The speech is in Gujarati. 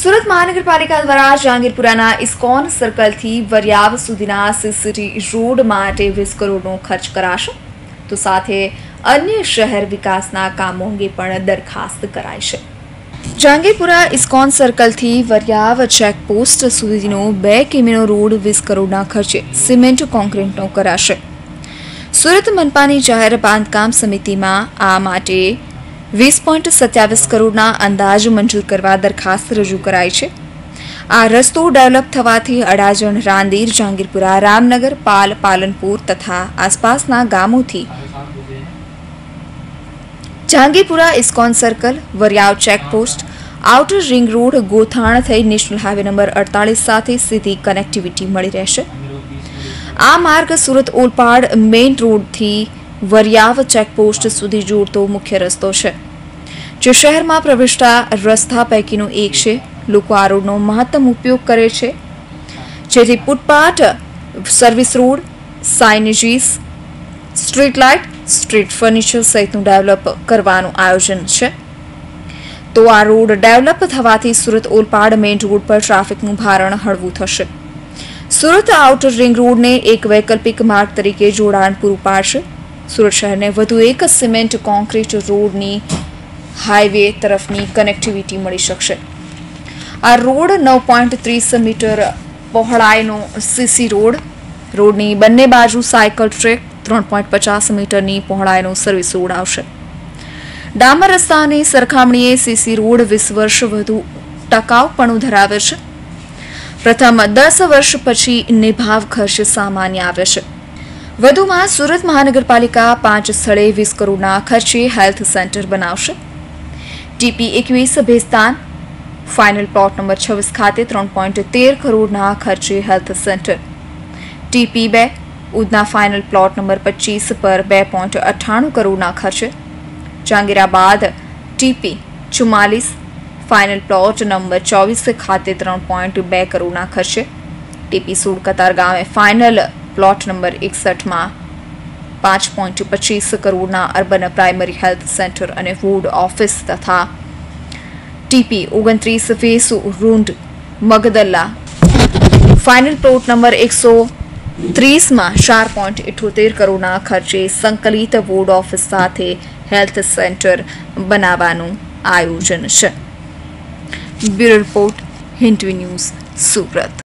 સુરત મહાનગરપાલિકા દ્વારા જહાંગીરપુરાના ઇસ્કોન સર્કલથી વરિયાવ સુધીના સીસીટી રોડ માટે વીસ કરોડનો ખર્ચ કરાશે. તો સાથે અન્ય શહેર વિકાસના કામો અંગે પણ દરખાસ્ત કરાઈ છે. જહાંગીરપુરા ઇસ્કોન સર્કલથી વરિયાવ ચેકપોસ્ટ સુધીનો બે કિમીનો રોડ વીસ કરોડના ખર્ચે સિમેન્ટ કોન્ક્રીટનો કરાશે. સુરત મનપાની જાહેર બાંધકામ સમિતિમાં આ માટે વીસ પોઈન્ટ સત્યાવીસ કરોડના અંદાજ મંજૂર કરવા દરખાસ્ત રજૂ કરાઈ છે. આ રસ્તો ડેવલપ થવાથી અડાજણ, રાંદેર, જહાંગીરપુરા, રામનગર, પાલ, પાલનપુર તથા આસપાસના ગામોથી Jahangirpura ISKCON circle, Variyav checkpost, outer ring road, Gothan થઈ નેશનલ હાઈવે નંબર અડતાલીસ સાથે સીધી કનેક્ટિવિટી મળી રહેશે. આ માર્ગ સુરત ઓલપાડ મેઇન રોડથી વરિયાવ ચેકપોસ્ટ સુધી જોડતો મુખ્ય રસ્તો છે. જે શહેરમાં પ્રવેશતા રસ્તા પૈકીનો એક છે, લોકો આ રોડનો મહત્તમ ઉપયોગ કરે છે. જેથી footpath, service road, signages, street light, street furniture સહિતનું develop કરવાનું આયોજન છે. તો આ રોડ ડેવલપ થવાથી સુરત ઓલપાડ મેઇન રોડ પર ટ્રાફિકનું ભારણ હળવું થશે. સુરત આઉટર રિંગ રોડને એક વૈકલ્પિક માર્ગ તરીકે જોડાણ પૂરું પાડશે. સુરત શહેરને વધુ એક સિમેન્ટ કોન્ક્રીટ રોડની હાઈવે તરફની કનેક્ટિવિટી મળી શકશે. આ રોડ નવ પોઈન્ટ ત્રીસ મીટર પહોળાઈનો સીસી રોડ, રોડની બંને બાજુ સાયકલ ટ્રેક ત્રણ પોઈન્ટ પચાસ મીટરની પહોળાઈનો સર્વિસ રોડ આવશે. ડામર રસ્તાની સરખામણીએ સીસી રોડ વીસ વર્ષ વધુ ટકાઉપણું ધરાવે છે. પ્રથમ દસ વર્ષ પછી નિભાવ ખર્ચ સામાન્ય આવે છે. વધુમાં સુરત મહાનગરપાલિકા પાંચ સ્થળે વીસ કરોડના ખર્ચે હેલ્થ સેન્ટર બનાવશે. ટીપી એકવીસ ભેસ્તાન. ફાઇનલ પ્લોટ નંબર છવ્વીસ ખાતે ત્રણ પોઈન્ટ તેર કરોડના ખર્ચે હેલ્થ સેન્ટર. ટીપી બે, ઉધના ફાઇનલ પ્લોટ નંબર પચીસ પર બે પોઈન્ટ અઠ્ઠાણું કરોડના ખર્ચે. જાંગીરાબાદ ટીપી ચુમ્માલીસ, ફાઇનલ પ્લોટ નંબર ચોવીસ ખાતે ત્રણ પોઈન્ટ બે કરોડના ખર્ચે. ટીપી સોળ કતાર ગામે ફાઇનલ પ્લોટ નંબર એકસઠમાં પાંચ પોઈન્ટ પચીસ કરોડના અર્બન પ્રાઇમરી હેલ્થ સેન્ટર અને વોર્ડ ઓફિસ તથા ટીપી ઓગણત્રીસ phase Rundh Magdalla. Final plot number એકસો ત્રીસમાં ચાર પોઈન્ટ ઇઠોતેર કરોડના ખર્ચે સંકલિત વોર્ડ ઓફિસ સાથે હેલ્થ સેન્ટર બનાવવાનું આયોજન છે. Bureau report Hintvi news Surat.